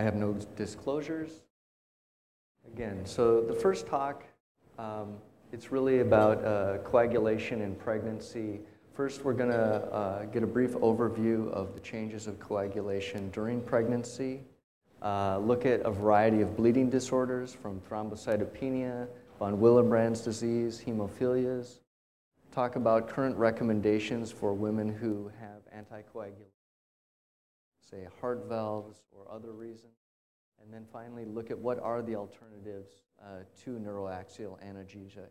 I have no disclosures. Again, so the first talk, um, it's really about uh, coagulation in pregnancy. First, we're going to uh, get a brief overview of the changes of coagulation during pregnancy, uh, look at a variety of bleeding disorders from thrombocytopenia, von Willebrand's disease, hemophilias, talk about current recommendations for women who have anticoagulation, say heart valves or other reasons, and then finally look at what are the alternatives uh, to neuroaxial analgesia.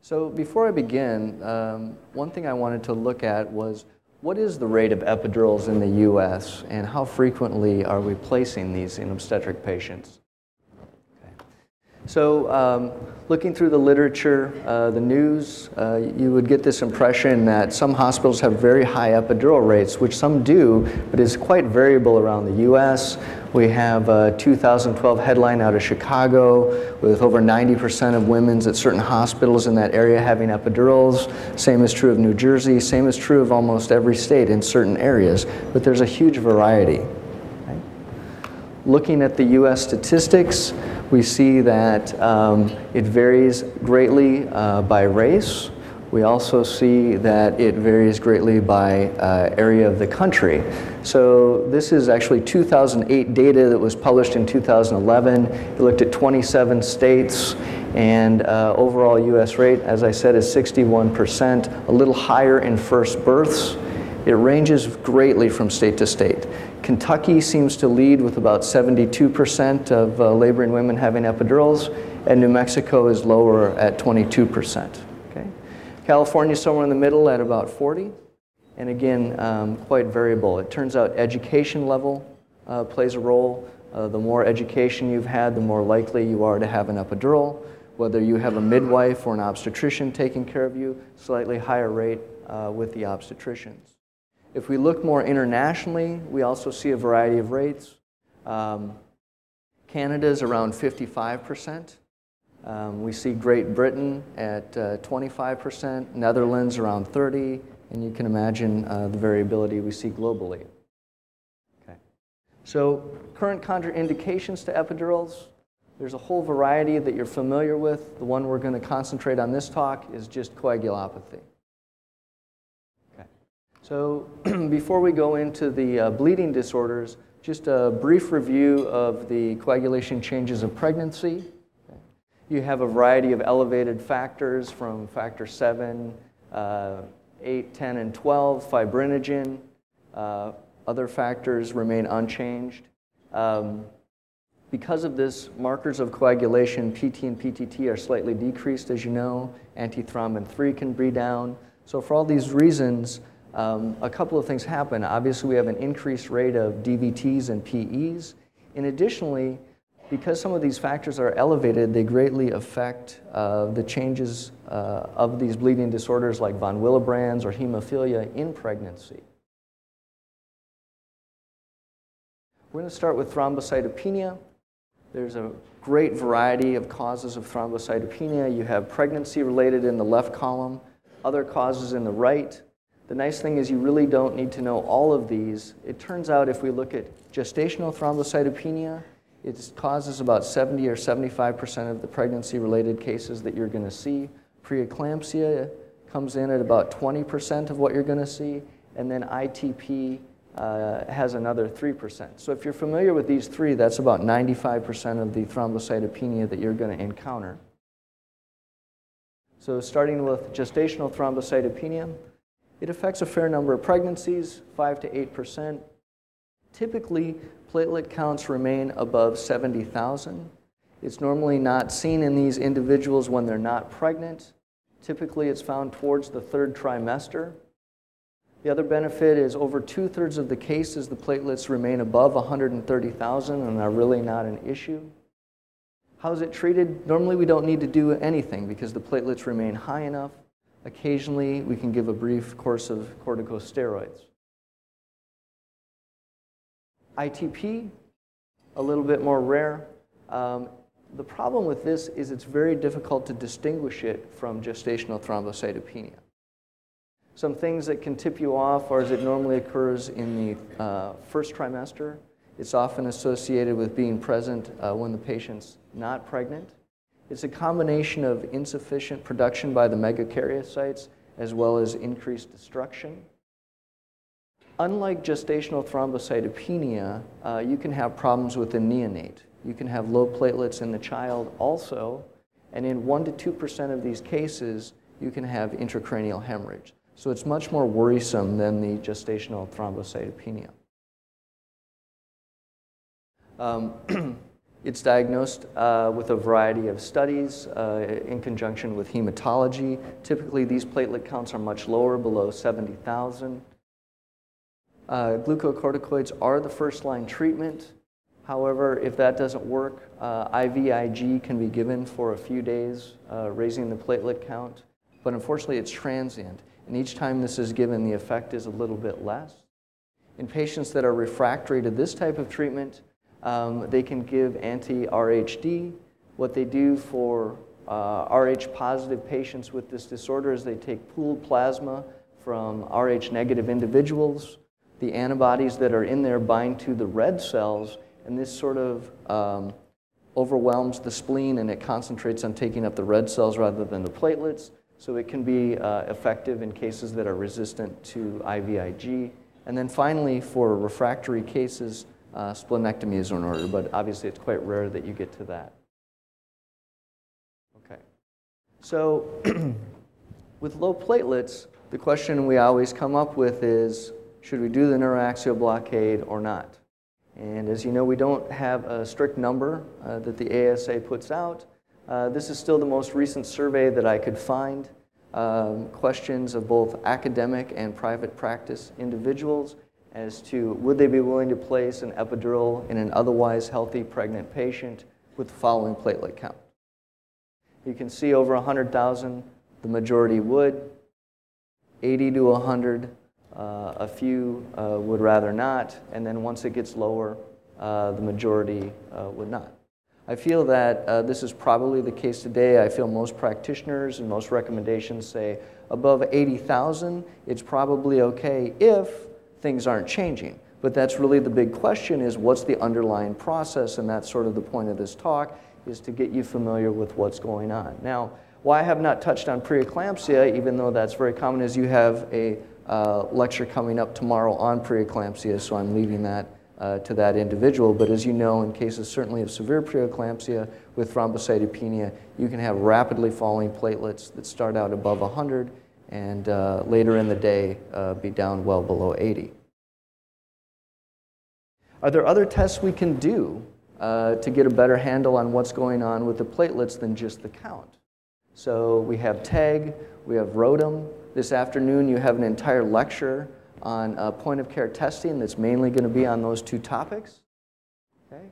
So before I begin, um, one thing I wanted to look at was what is the rate of epidurals in the U.S. and how frequently are we placing these in obstetric patients? So, um, looking through the literature, uh, the news, uh, you would get this impression that some hospitals have very high epidural rates, which some do, but it's quite variable around the U.S. We have a 2012 headline out of Chicago with over 90% of women's at certain hospitals in that area having epidurals. Same is true of New Jersey. Same is true of almost every state in certain areas, but there's a huge variety. Right? Looking at the U.S. statistics, we see that um, it varies greatly uh, by race. We also see that it varies greatly by uh, area of the country. So this is actually 2008 data that was published in 2011. It looked at 27 states and uh, overall US rate, as I said, is 61%, a little higher in first births. It ranges greatly from state to state. Kentucky seems to lead with about 72% of uh, laboring women having epidurals, and New Mexico is lower at 22%. Okay? California is somewhere in the middle at about 40, and again, um, quite variable. It turns out education level uh, plays a role. Uh, the more education you've had, the more likely you are to have an epidural. Whether you have a midwife or an obstetrician taking care of you, slightly higher rate uh, with the obstetricians. If we look more internationally, we also see a variety of rates. Um, Canada is around 55%. Um, we see Great Britain at uh, 25%, Netherlands around 30, and you can imagine uh, the variability we see globally. Okay. So current contraindications to epidurals, there's a whole variety that you're familiar with. The one we're going to concentrate on this talk is just coagulopathy. So before we go into the uh, bleeding disorders, just a brief review of the coagulation changes of pregnancy. You have a variety of elevated factors from factor 7, uh, 8, 10, and 12, fibrinogen. Uh, other factors remain unchanged. Um, because of this, markers of coagulation, PT and PTT, are slightly decreased, as you know. Antithrombin 3 can be down. So for all these reasons, um, a couple of things happen. Obviously, we have an increased rate of DVTs and PEs. And additionally, because some of these factors are elevated, they greatly affect uh, the changes uh, of these bleeding disorders like von Willebrand's or hemophilia in pregnancy. We're going to start with thrombocytopenia. There's a great variety of causes of thrombocytopenia. You have pregnancy related in the left column, other causes in the right. The nice thing is you really don't need to know all of these. It turns out if we look at gestational thrombocytopenia, it causes about 70 or 75% of the pregnancy-related cases that you're going to see. Preeclampsia comes in at about 20% of what you're going to see, and then ITP uh, has another 3%. So if you're familiar with these three, that's about 95% of the thrombocytopenia that you're going to encounter. So starting with gestational thrombocytopenia, it affects a fair number of pregnancies, 5 to 8%. Typically, platelet counts remain above 70,000. It's normally not seen in these individuals when they're not pregnant. Typically, it's found towards the third trimester. The other benefit is over two thirds of the cases, the platelets remain above 130,000 and are really not an issue. How is it treated? Normally, we don't need to do anything because the platelets remain high enough. Occasionally, we can give a brief course of corticosteroids. ITP, a little bit more rare. Um, the problem with this is it's very difficult to distinguish it from gestational thrombocytopenia. Some things that can tip you off are as it normally occurs in the uh, first trimester. It's often associated with being present uh, when the patient's not pregnant. It's a combination of insufficient production by the megakaryocytes as well as increased destruction. Unlike gestational thrombocytopenia, uh, you can have problems with the neonate. You can have low platelets in the child also, and in 1% to 2% of these cases, you can have intracranial hemorrhage. So it's much more worrisome than the gestational thrombocytopenia. Um, it's diagnosed uh, with a variety of studies uh, in conjunction with hematology. Typically, these platelet counts are much lower, below 70,000. Uh, glucocorticoids are the first line treatment. However, if that doesn't work, uh, IVIG can be given for a few days, uh, raising the platelet count. But unfortunately, it's transient. And each time this is given, the effect is a little bit less. In patients that are refractory to this type of treatment, um, they can give anti-RHD. What they do for uh, Rh positive patients with this disorder is they take pooled plasma from Rh negative individuals. The antibodies that are in there bind to the red cells, and this sort of um, overwhelms the spleen and it concentrates on taking up the red cells rather than the platelets. So it can be uh, effective in cases that are resistant to IVIG. And then finally, for refractory cases, uh, splenectomy is in order, but obviously it's quite rare that you get to that. Okay. So with low platelets, the question we always come up with is, should we do the neuroaxial blockade or not? And as you know, we don't have a strict number uh, that the ASA puts out. Uh, this is still the most recent survey that I could find. Um, questions of both academic and private practice individuals as to would they be willing to place an epidural in an otherwise healthy pregnant patient with the following platelet count. You can see over 100,000, the majority would. 80 to 100, uh, a few uh, would rather not. And then once it gets lower, uh, the majority uh, would not. I feel that uh, this is probably the case today. I feel most practitioners and most recommendations say above 80,000, it's probably okay if things aren't changing. But that's really the big question is what's the underlying process? And that's sort of the point of this talk is to get you familiar with what's going on. Now, why I have not touched on preeclampsia, even though that's very common, is you have a uh, lecture coming up tomorrow on preeclampsia, so I'm leaving that uh, to that individual. But as you know, in cases certainly of severe preeclampsia with thrombocytopenia, you can have rapidly falling platelets that start out above 100 and uh, later in the day uh, be down well below 80. Are there other tests we can do uh, to get a better handle on what's going on with the platelets than just the count? So we have TEG, we have ROTEM. This afternoon you have an entire lecture on uh, point of care testing that's mainly going to be on those two topics. Okay.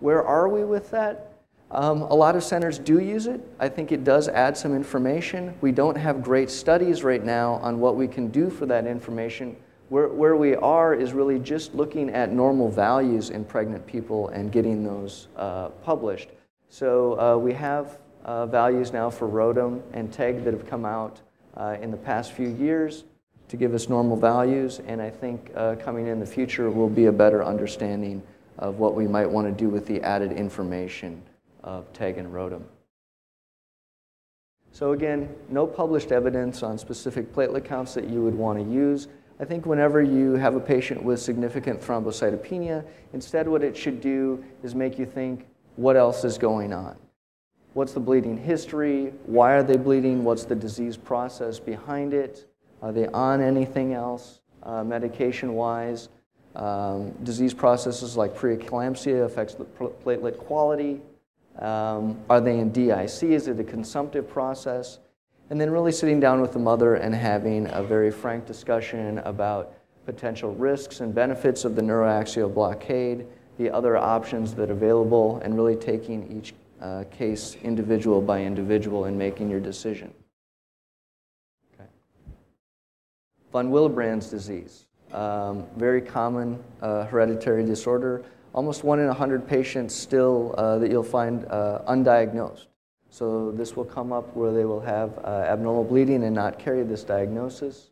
Where are we with that? Um, a lot of centers do use it. I think it does add some information. We don't have great studies right now on what we can do for that information. Where, where we are is really just looking at normal values in pregnant people and getting those uh, published. So uh, we have uh, values now for ROTEM and TEG that have come out uh, in the past few years to give us normal values, and I think uh, coming in the future will be a better understanding of what we might want to do with the added information of TEG and ROTEM. So again, no published evidence on specific platelet counts that you would want to use. I think whenever you have a patient with significant thrombocytopenia, instead what it should do is make you think, what else is going on? What's the bleeding history? Why are they bleeding? What's the disease process behind it? Are they on anything else uh, medication-wise? Um, disease processes like preeclampsia affects the platelet quality. Um, are they in DIC? Is it a consumptive process? And then really sitting down with the mother and having a very frank discussion about potential risks and benefits of the neuroaxial blockade, the other options that are available, and really taking each uh, case individual by individual and making your decision. Von Willebrand's disease, um, very common uh, hereditary disorder. Almost one in 100 patients still uh, that you'll find uh, undiagnosed. So this will come up where they will have uh, abnormal bleeding and not carry this diagnosis.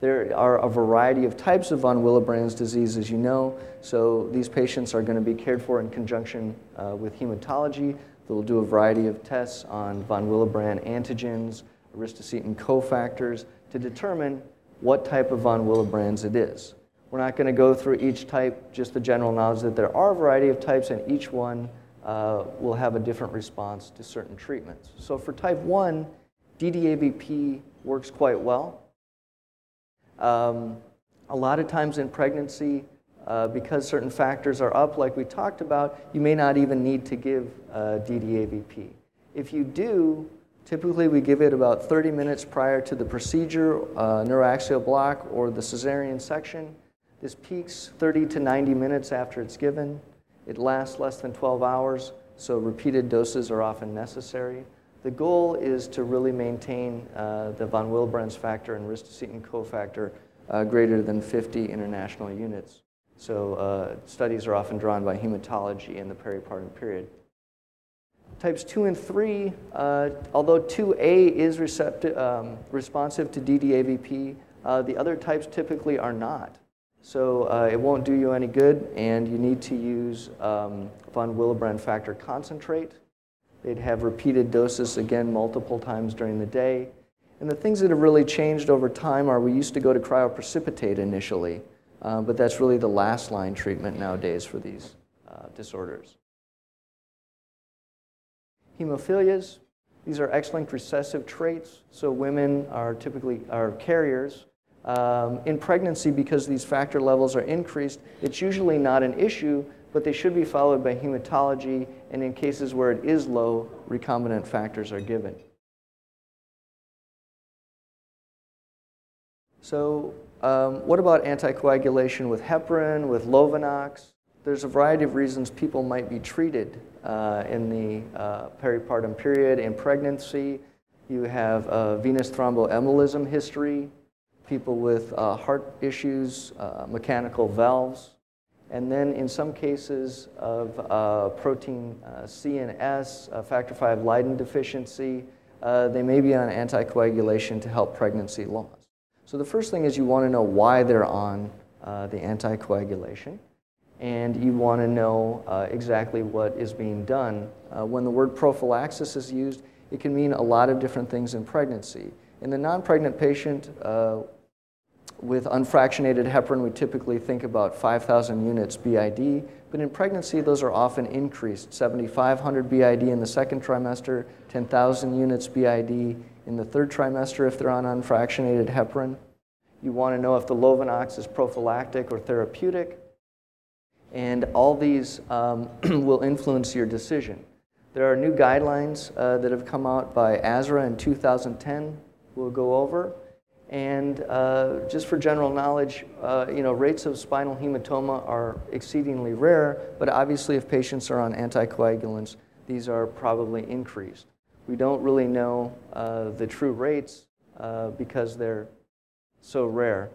There are a variety of types of von Willebrand's disease, as you know, so these patients are going to be cared for in conjunction uh, with hematology. They'll do a variety of tests on von Willebrand antigens, aristocetin cofactors, to determine what type of von Willebrand's it is. We're not going to go through each type, just the general knowledge that there are a variety of types and each one uh, will have a different response to certain treatments. So for type 1, DDAVP works quite well. Um, a lot of times in pregnancy, uh, because certain factors are up, like we talked about, you may not even need to give uh, DDAVP. If you do, typically we give it about 30 minutes prior to the procedure, uh, neuroaxial block, or the cesarean section. This peaks 30 to 90 minutes after it's given. It lasts less than 12 hours, so repeated doses are often necessary. The goal is to really maintain uh, the von Willebrand's factor and ristocetin cofactor uh, greater than 50 international units. So uh, studies are often drawn by hematology in the peripartum period. Types 2 and 3, uh, although 2A is um, responsive to DDAVP, uh, the other types typically are not. So uh, it won't do you any good, and you need to use um, von Willebrand factor concentrate. They'd have repeated doses again multiple times during the day. And the things that have really changed over time are we used to go to cryoprecipitate initially, uh, but that's really the last line treatment nowadays for these uh, disorders. Hemophilias, these are X-linked recessive traits, so women are typically are carriers um, in pregnancy, because these factor levels are increased, it's usually not an issue, but they should be followed by hematology, and in cases where it is low, recombinant factors are given. So um, what about anticoagulation with heparin, with Lovenox? There's a variety of reasons people might be treated uh, in the uh, peripartum period. In pregnancy, you have a venous thromboembolism history, people with uh, heart issues, uh, mechanical valves, and then in some cases of uh, protein uh, C and S, uh, factor V Leiden deficiency, uh, they may be on anticoagulation to help pregnancy loss. So the first thing is you want to know why they're on the anticoagulation, and you want to know exactly what is being done. when the word prophylaxis is used, it can mean a lot of different things in pregnancy. In the non-pregnant patient, uh, with unfractionated heparin, we typically think about 5,000 units BID, but in pregnancy, those are often increased 7,500 BID in the second trimester, 10,000 units BID in the third trimester if they're on unfractionated heparin. You want to know if the Lovenox is prophylactic or therapeutic, and all these um, will influence your decision. There are new guidelines uh, that have come out by ASRA in 2010 we'll go over. And uh, just for general knowledge, uh, you know, rates of spinal hematoma are exceedingly rare, but obviously if patients are on anticoagulants, these are probably increased. We don't really know uh, the true rates uh, because they're so rare.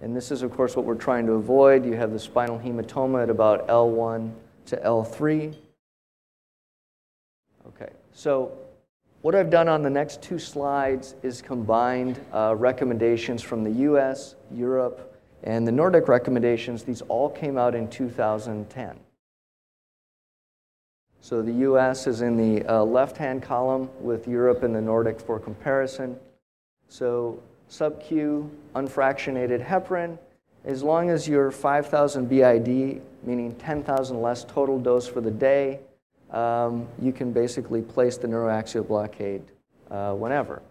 And this is, of course, what we're trying to avoid. You have the spinal hematoma at about L1 to L3. Okay, so what I've done on the next two slides is combined uh, recommendations from the US, Europe, and the Nordic recommendations. These all came out in 2010. So the US is in the uh, left-hand column with Europe and the Nordic for comparison. So sub-Q unfractionated heparin, as long as you're 5,000 BID, meaning 10,000 less total dose for the day, um, you can basically place the neuroaxial blockade uh, whenever.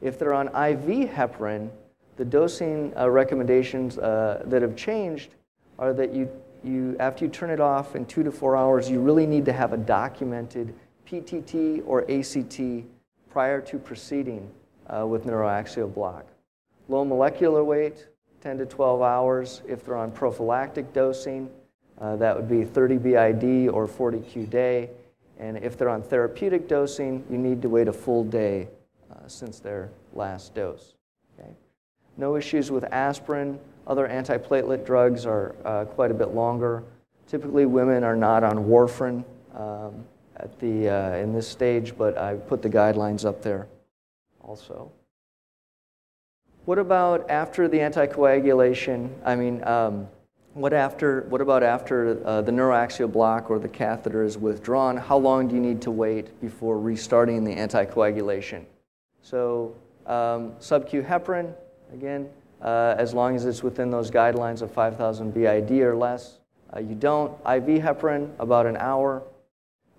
If they're on IV heparin, the dosing uh, recommendations uh, that have changed are that you, you, after you turn it off in two to four hours, you really need to have a documented PTT or ACT prior to proceeding uh, with neuroaxial block. Low molecular weight, 10 to 12 hours. If they're on prophylactic dosing, uh, that would be 30 BID or 40 Q day. And if they're on therapeutic dosing, you need to wait a full day uh, since their last dose. Okay? No issues with aspirin. Other antiplatelet drugs are uh, quite a bit longer. Typically, women are not on warfarin um, at the, uh, in this stage, but I put the guidelines up there also. What about after the anticoagulation? I mean, um, what, after, what about after uh, the neuroaxial block or the catheter is withdrawn? How long do you need to wait before restarting the anticoagulation? So, um, sub-Q heparin, again, uh, as long as it's within those guidelines of 5,000 BID or less. Uh, you don't. IV heparin, about an hour.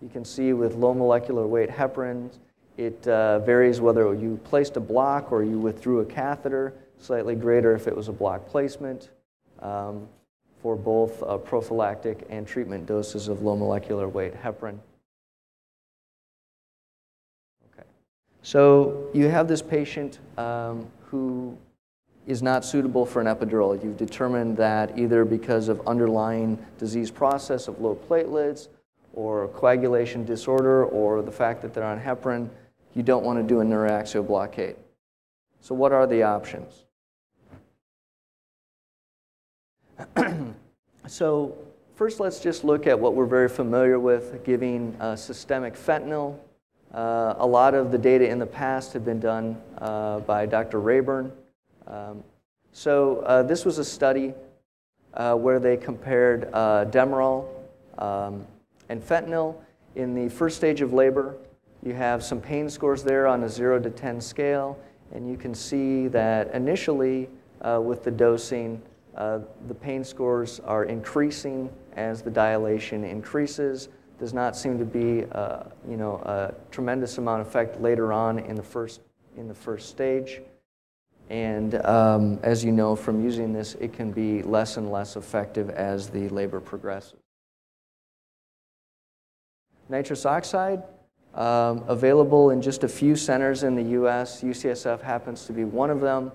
You can see with low molecular weight heparin, it uh, varies whether you placed a block or you withdrew a catheter, slightly greater if it was a block placement um, for both uh, prophylactic and treatment doses of low molecular weight heparin. Okay. So you have this patient um, who is not suitable for an epidural. You've determined that either because of underlying disease process of low platelets or coagulation disorder or the fact that they're on heparin, you don't want to do a neuroaxial blockade. So what are the options? so first let's just look at what we're very familiar with, giving uh, systemic fentanyl. Uh, a lot of the data in the past have been done uh, by Dr. Rayburn. Um, so uh, this was a study uh, where they compared uh, Demerol um, and fentanyl in the first stage of labor you have some pain scores there on a 0 to 10 scale, and you can see that initially with the dosing, uh, the pain scores are increasing as the dilation increases. Does not seem to be uh, you know, a tremendous amount of effect later on in the first, in the first stage. And um, as you know from using this, it can be less and less effective as the labor progresses. Nitrous oxide, um, available in just a few centers in the US. UCSF happens to be one of them.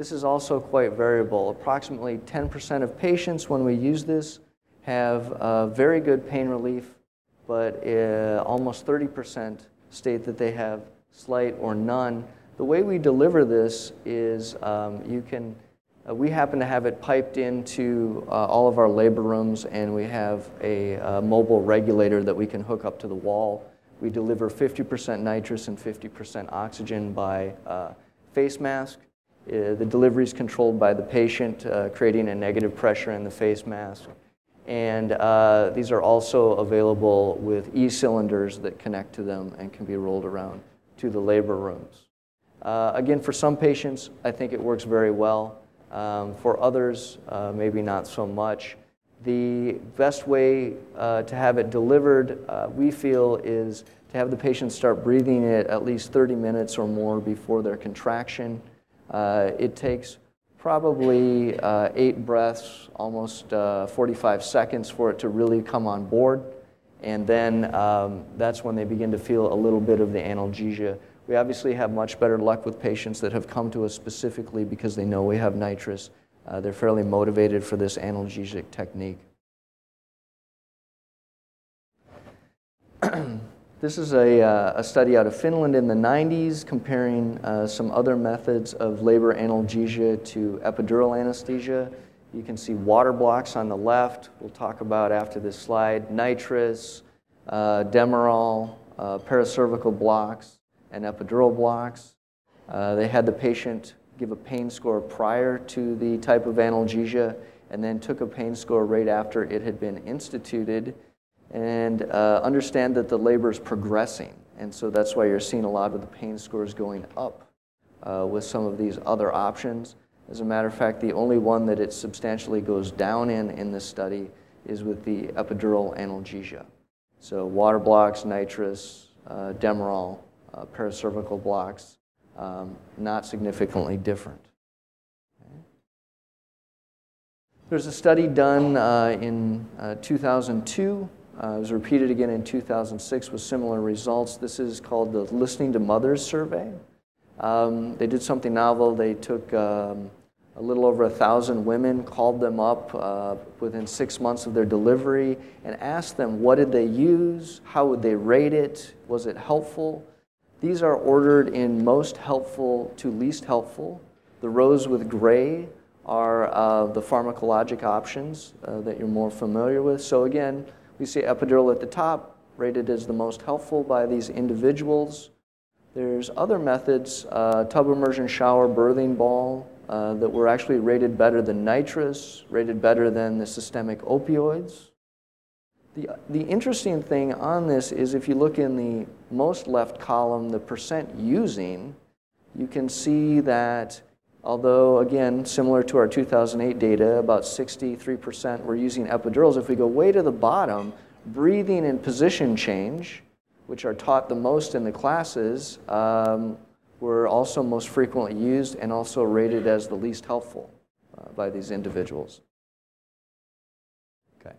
This is also quite variable. Approximately 10% of patients, when we use this, have uh, very good pain relief, but uh, almost 30% state that they have slight or none. The way we deliver this is um, you can, uh, we happen to have it piped into uh, all of our labor rooms, and we have a uh, mobile regulator that we can hook up to the wall we deliver 50% nitrous and 50% oxygen by uh, face mask. Uh, the delivery is controlled by the patient, uh, creating a negative pressure in the face mask. And uh, these are also available with e-cylinders that connect to them and can be rolled around to the labor rooms. Uh, again, for some patients, I think it works very well. Um, for others, uh, maybe not so much. The best way to have it delivered, we feel, is to have the patient start breathing it at least 30 minutes or more before their contraction. Uh, it takes probably uh, eight breaths, almost uh, 45 seconds for it to really come on board. And then um, that's when they begin to feel a little bit of the analgesia. We obviously have much better luck with patients that have come to us specifically because they know we have nitrous uh, they're fairly motivated for this analgesic technique. this is a, uh, a, study out of Finland in the 90s comparing uh, some other methods of labor analgesia to epidural anesthesia. You can see water blocks on the left. We'll talk about after this slide. Nitrous, uh, Demerol, uh, paracervical blocks, and epidural blocks. Uh, they had the patient give a pain score prior to the type of analgesia, and then took a pain score right after it had been instituted, and uh, understand that the labor is progressing. And so that's why you're seeing a lot of the pain scores going up uh, with some of these other options. As a matter of fact, the only one that it substantially goes down in in this study is with the epidural analgesia. So water blocks, nitrous, uh, Demerol, uh, paracervical blocks, um, not significantly different. There's a study done uh, in uh, 2002. Uh, it was repeated again in 2006 with similar results. This is called the Listening to Mothers Survey. Um, they did something novel. They took um, a little over a thousand women, called them up uh, within six months of their delivery, and asked them what did they use, how would they rate it, was it helpful, these are ordered in most helpful to least helpful. The rows with gray are uh, the pharmacologic options uh, that you're more familiar with. So again, we see epidural at the top, rated as the most helpful by these individuals. There's other methods, uh, tub immersion shower, birthing ball, uh, that were actually rated better than nitrous, rated better than the systemic opioids. The, the interesting thing on this is if you look in the most left column, the percent using, you can see that although, again, similar to our 2008 data, about 63% were using epidurals. If we go way to the bottom, breathing and position change, which are taught the most in the classes, um, were also most frequently used and also rated as the least helpful uh, by these individuals. Okay.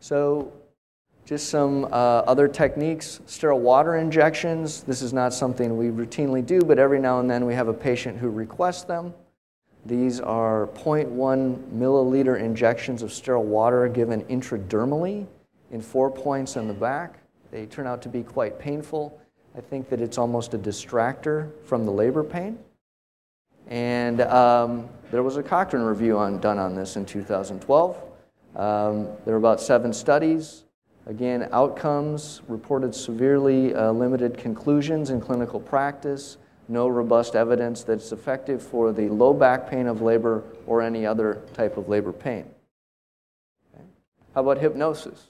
So just some uh, other techniques, sterile water injections. This is not something we routinely do, but every now and then we have a patient who requests them. These are 0.1 milliliter injections of sterile water given intradermally in four points in the back. They turn out to be quite painful. I think that it's almost a distractor from the labor pain. And um, there was a Cochrane review on, done on this in 2012. Um, there were about seven studies. Again, outcomes reported severely uh, limited conclusions in clinical practice, no robust evidence that it's effective for the low back pain of labor or any other type of labor pain. Okay. How about hypnosis?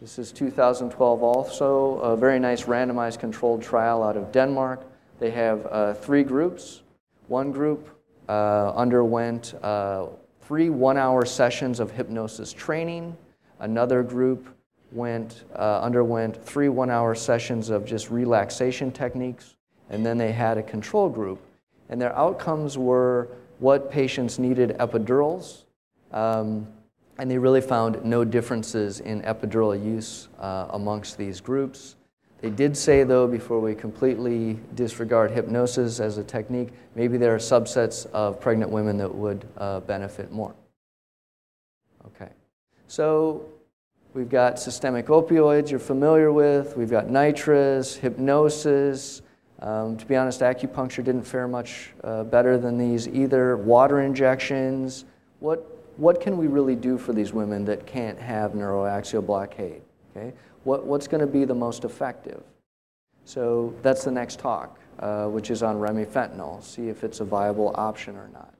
This is 2012 also, a very nice randomized controlled trial out of Denmark. They have uh, three groups. One group uh, underwent uh, three one hour sessions of hypnosis training. Another group went, uh, underwent three one hour sessions of just relaxation techniques, and then they had a control group. And their outcomes were what patients needed epidurals, um, and they really found no differences in epidural use uh, amongst these groups. They did say, though, before we completely disregard hypnosis as a technique, maybe there are subsets of pregnant women that would uh, benefit more. Okay. So We've got systemic opioids you're familiar with. We've got nitrous, hypnosis. Um, to be honest, acupuncture didn't fare much uh, better than these either. Water injections. What, what can we really do for these women that can't have neuroaxial blockade? Okay? What, what's going to be the most effective? So that's the next talk, uh, which is on remifentanil. See if it's a viable option or not.